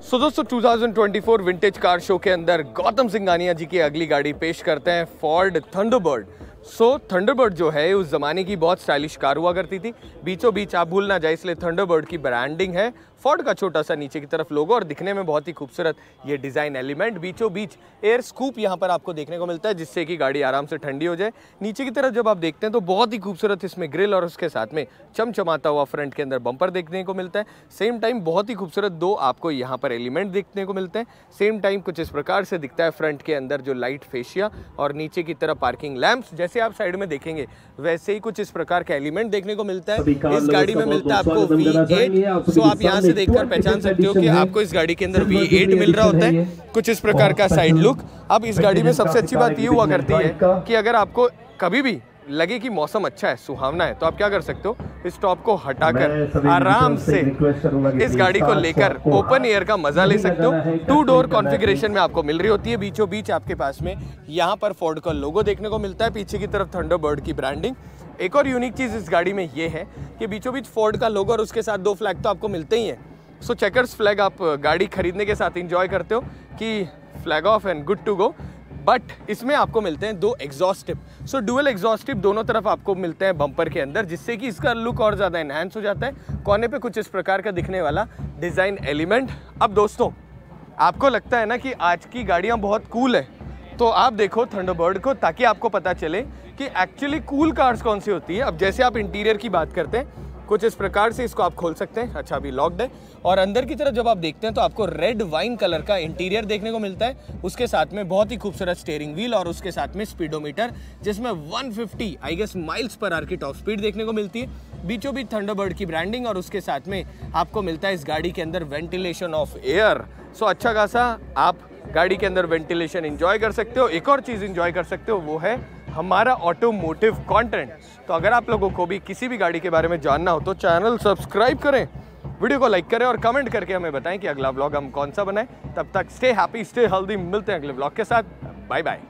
सो दोस्तों 2024 vintage car show के अंदर गौतम सिंघानिया जी की अगली गाड़ी पेश करते हैं Ford Thunderbird so so, Thunderbird जो है उस ज़माने की बहुत स्टाइलिश कार हुआ करती थी। बीचों बीच आप भूल ना जाए इसलिए थंडरबर्ड की ब्रांडिंग है। फोर्ड का छोटा सा नीचे की तरफ़ लोगो और दिखने में बहुत ही खूबसूरत ये डिज़ाइन एलिमेंट बीचों बीच एयर स्कूप यहाँ पर आपको देखने को मिलता है जिससे कि गाड़ी आराम से ठंडी हो जाए। नीचे की तरफ़ जब आप देखते हैं तो बहुत ही खूबसूरत इसमें ग्रिल और उसके साथ में चमचमाता हुआ फ्रंट के अंदर बम्पर देखने को मिलता है। सेम टाइम बहुत ही खूबसूरत दो आपको यहाँ पर एलिमेंट देखने को मिलते हैं। सेम टाइम कुछ इस प्रकार से दिखता है फ्रंट के अंदर जो लाइट फेशिया और नीचे की तरफ़ पार्किंग लैंप्स जैसे आप साइड में देखेंगे वैसे ही कुछ इस प्रकार का एलिमेंट देखने को मिलता है। इस गाड़ी में मिलता है आपको वी एट सो आप यहाँ से देखकर पहचान सकते हो कि आपको इस गाड़ी के अंदर वी एट मिल रहा होता है। कुछ इस प्रकार का साइड लुक अब इस गाड़ी में सबसे अच्छी बात ये हुआ करती है कि अगर आपको कभी भी लगे कि मौसम अच्छा है सुहावना है तो आप क्या कर सकते हो? इस टॉप को हटाकर आराम से इस गाड़ी को लेकर ओपन एयर का मज़ा ले सकते हो। टू डोर कॉन्फ़िगरेशन में आपको मिल रही होती है बीचों बीच आपके पास में। यहाँ पर फोर्ड का लोगो देखने को मिलता है पीछे की तरफ़ थंडरबर्ड की ब्रांडिंग एक और यूनिक चीज़ इस गाड़ी में ये है कि बीचों बीच फोर्ड का लोगो और उसके साथ दो फ्लैग तो आपको मिलते ही हैं। सो चेकर्स फ्लैग आप गाड़ी खरीदने के साथ इंजॉय करते हो कि flag off and good to go but इसमें आपको मिलते हैं दो exhaust tip so dual exhaust tip दोनों तरफ़ आपको मिलते हैं बम्पर के अंदर, जिससे कि इसका लुक और ज़्यादा इन्हांस हो जाता है। कोने पे कुछ इस प्रकार का दिखने वाला डिज़ाइन एलिमेंट अब दोस्तों, आपको लगता है ना कि आज की गाड़ियाँ बहुत कूल है। तो आप देखो थंडरबर्ड को, ताकि आपको पता चले कि एक्चुअली कूल कार्स कौन सी होती है। अब जैसे आप इंटीरियर की बात करते हैं कुछ इस प्रकार से इसको आप खोल सकते हैं। अच्छा अभी लॉक्ड है। और अंदर की तरफ़ जब आप देखते हैं तो आपको रेड वाइन कलर का इंटीरियर देखने को मिलता है। उसके साथ में बहुत ही खूबसूरत स्टेयरिंग व्हील और उसके साथ में स्पीडोमीटर जिसमें 150 I guess miles per hour की टॉप स्पीड देखने को मिलती है। बीचों बीच थंडरबर्ड की ब्रांडिंग और उसके साथ में आपको मिलता है इस गाड़ी के अंदर वेंटिलेशन ऑफ़ एयर सो अच्छा खासा आप गाड़ी के अंदर वेंटिलेशन इंजॉय कर सकते हो। एक और चीज़ इंजॉय कर सकते हो, वो है हमारा ऑटोमोटिव कंटेंट तो अगर आप लोगों को भी किसी भी गाड़ी के बारे में जानना हो तो चैनल सब्सक्राइब करें। वीडियो को लाइक करें और कमेंट करके हमें बताएँ कि अगला ब्लॉग हम कौन सा बनाएँ। तब तक स्टे हैप्पी स्टे हेल्दी मिलते हैं अगले ब्लॉग के साथ। Bye bye